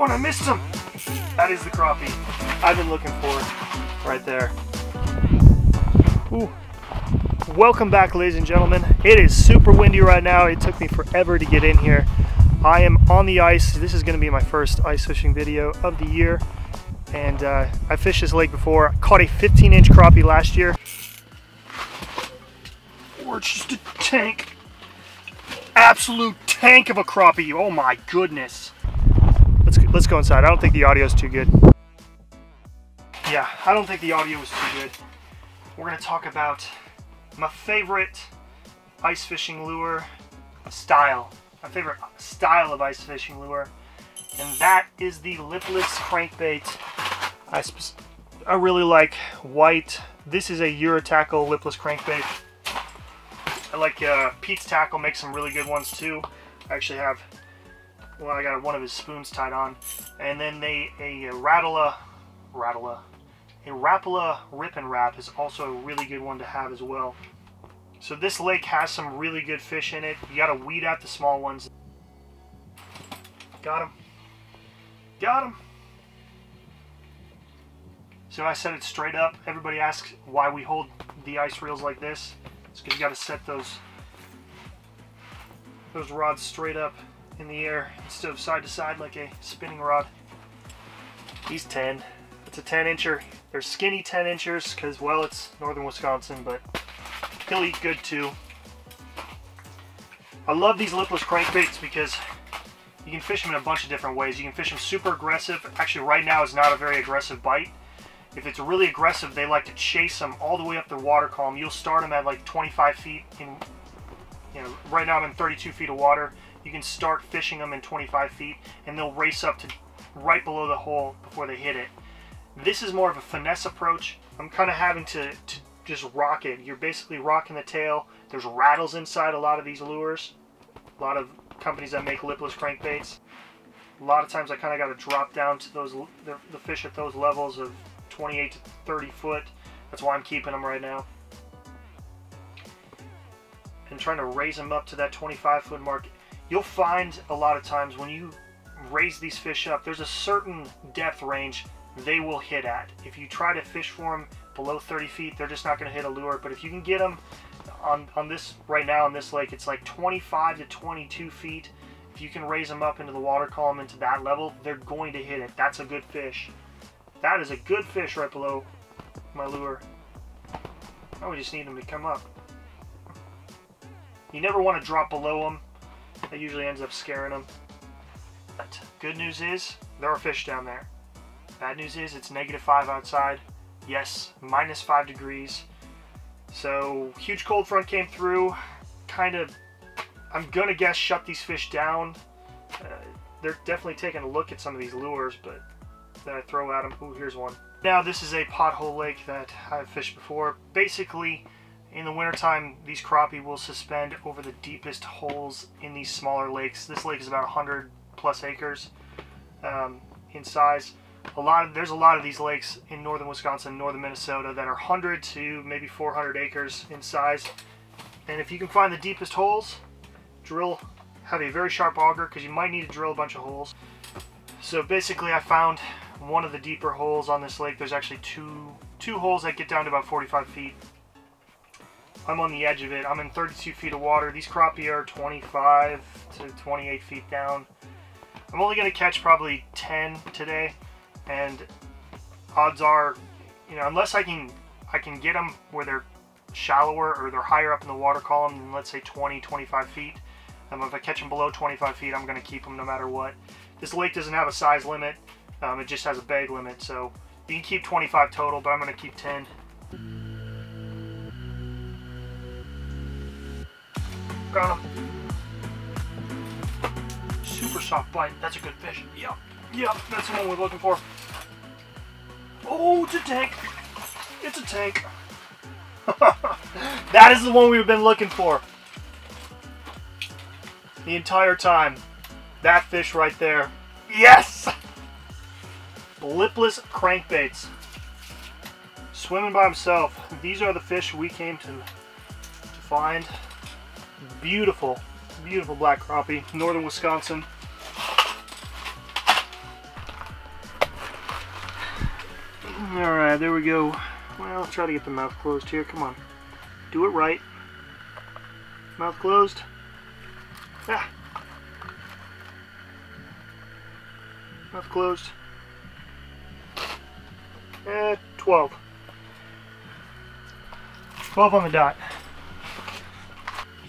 Oh, and I missed him. That is the crappie I've been looking for right there. Ooh. Welcome back, ladies and gentlemen. It is super windy right now. It took me forever to get in here. I am on the ice. This is going to be my first ice fishing video of the year. And uh, I fished this lake before. Caught a 15 inch crappie last year. Or it's just a tank. Absolute tank of a crappie. Oh my goodness. Let's, let's go inside. I don't think the audio is too good. Yeah, I don't think the audio is too good. We're to talk about my favorite ice fishing lure style. My favorite style of ice fishing lure. And that is the lipless crankbait. I, I really like white. This is a Eurotackle lipless crankbait. I like uh, Pete's Tackle makes some really good ones too. I actually have, well, I got one of his spoons tied on. And then they, a, a Rattler, Rattler, a Rapala Rippin' Rap is also a really good one to have as well. So this lake has some really good fish in it. You got to weed out the small ones. Got him. Got him. So I set it straight up. Everybody asks why we hold the ice reels like this. It's because you got to set those those rods straight up in the air instead of side to side like a spinning rod. He's 10. It's a 10 incher. They're skinny 10 inchers because, well, it's northern Wisconsin, but he'll eat good too. I love these lipless crankbaits because you can fish them in a bunch of different ways. You can fish them super aggressive. Actually, right now is not a very aggressive bite. If it's really aggressive, they like to chase them all the way up the water column. You'll start them at like 25 feet. In, you know, right now I'm in 32 feet of water. You can start fishing them in 25 feet, and they'll race up to right below the hole before they hit it. This is more of a finesse approach. I'm kind of having to, to just rock it. You're basically rocking the tail. There's rattles inside a lot of these lures. A lot of companies that make lipless crankbaits. A lot of times I kind of got to drop down to those the, the fish at those levels of 28 to 30 foot. That's why I'm keeping them right now. And trying to raise them up to that 25 foot mark. You'll find a lot of times when you raise these fish up, there's a certain depth range they will hit at. If you try to fish for them below 30 feet, they're just not going to hit a lure. But if you can get them on, on this, right now on this lake, it's like 25 to 22 feet. If you can raise them up into the water column into that level, they're going to hit it. That's a good fish. That is a good fish right below my lure. Now we just need them to come up. You never want to drop below them. That usually ends up scaring them. But good news is, there are fish down there. Bad news is, it's negative 5 outside. Yes, minus 5 degrees. So, huge cold front came through. Kind of, I'm to guess, shut these fish down. Uh, they're definitely taking a look at some of these lures, but that I throw at them. Ooh, here's one. Now, this is a pothole lake that I've fished before. Basically, in the wintertime, these crappie will suspend over the deepest holes in these smaller lakes. This lake is about 100 plus acres um, in size. A lot of, there's a lot of these lakes in northern Wisconsin, northern Minnesota that are 100 to maybe 400 acres in size. And if you can find the deepest holes, drill, have a very sharp auger because you might need to drill a bunch of holes. So basically I found one of the deeper holes on this lake. There's actually two, two holes that get down to about 45 feet. I'm on the edge of it. I'm in 32 feet of water. These crappie are 25 to 28 feet down. I'm only going to catch probably 10 today, and odds are, you know, unless I can I can get them where they're shallower or they're higher up in the water column than let's say 20, 25 feet. Um, if I catch them below 25 feet, I'm going to keep them no matter what. This lake doesn't have a size limit. Um, it just has a bag limit, so you can keep 25 total, but I'm going to keep 10. Got him. Super soft bite. That's a good fish. Yep. Yep, that's the one we're looking for. Oh, it's a tank. It's a tank. that is the one we've been looking for. The entire time. That fish right there. Yes! Lipless crankbaits. Swimming by himself. These are the fish we came to, to find. Beautiful, beautiful black crappie, northern Wisconsin. All right, there we go. Well, try to get the mouth closed here. Come on. Do it right. Mouth closed. Ah. Mouth closed. Eh, 12. 12 on the dot.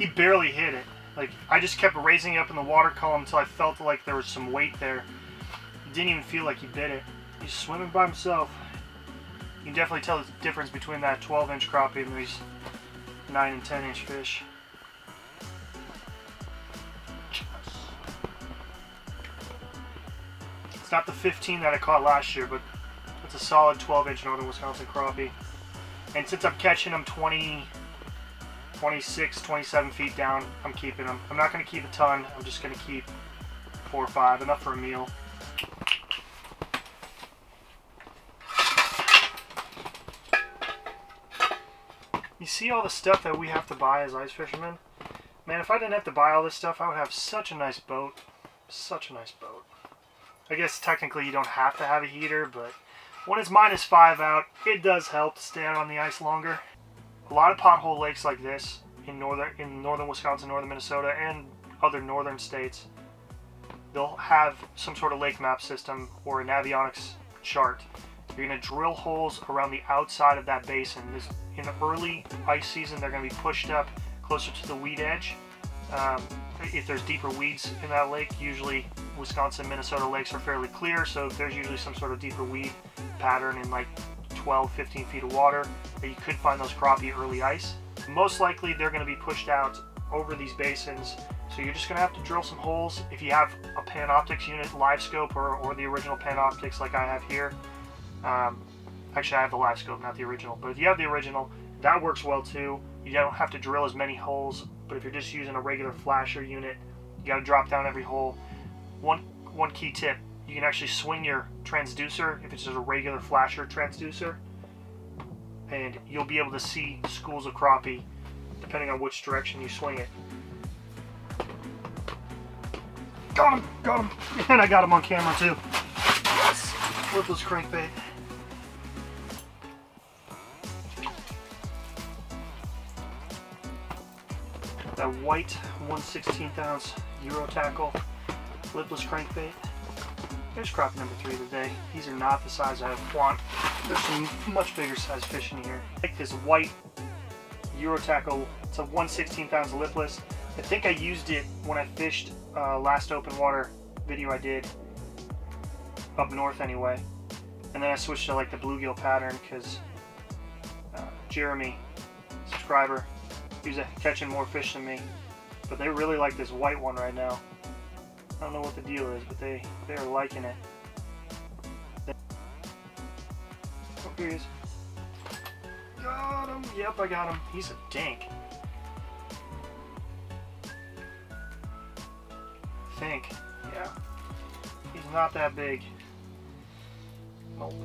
He barely hit it. Like, I just kept raising it up in the water column until I felt like there was some weight there. He didn't even feel like he bit it. He's swimming by himself. You can definitely tell the difference between that 12 inch crappie and these 9 and 10 inch fish. It's not the 15 that I caught last year, but it's a solid 12 inch Northern Wisconsin crappie. And since I'm catching them 20, 26, 27 feet down, I'm keeping them. I'm not going to keep a ton. I'm just going to keep four or five, enough for a meal. You see all the stuff that we have to buy as ice fishermen? Man, if I didn't have to buy all this stuff, I would have such a nice boat. Such a nice boat. I guess technically you don't have to have a heater, but when it's minus five out, it does help to stay out on the ice longer. A lot of pothole lakes like this in northern in northern Wisconsin, northern Minnesota, and other northern states, they'll have some sort of lake map system or a navionics chart. You're going to drill holes around the outside of that basin. This, in the early ice season, they're going to be pushed up closer to the weed edge. Um, if there's deeper weeds in that lake, usually Wisconsin, Minnesota lakes are fairly clear, so there's usually some sort of deeper weed pattern in like 12, 15 feet of water you could find those crappie early ice. Most likely they're going to be pushed out over these basins, so you're just going to have to drill some holes. If you have a Panoptix unit, live scope, or, or the original Panoptix like I have here, um, actually I have the live scope, not the original, but if you have the original, that works well too. You don't have to drill as many holes, but if you're just using a regular flasher unit, you got to drop down every hole. One, one key tip, you can actually swing your transducer if it's just a regular flasher transducer and you'll be able to see schools of crappie depending on which direction you swing it. Got him! Got him! And I got him on camera too. Yes! Lipless crankbait. That white 1 16th ounce Euro tackle lipless crankbait. There's crappie number three today. These are not the size I want. There's some much bigger size fish in here. Like this white Euro tackle. It's a 1 16th ounce lipless. I think I used it when I fished uh, last open water video I did up north anyway. And then I switched to like the bluegill pattern because uh, Jeremy, subscriber, he's catching more fish than me. But they really like this white one right now. I don't know what the deal is, but they, they're liking it. Oh, here he is. Got him! Yep, I got him. He's a dink. Think. Yeah. He's not that big. Nope.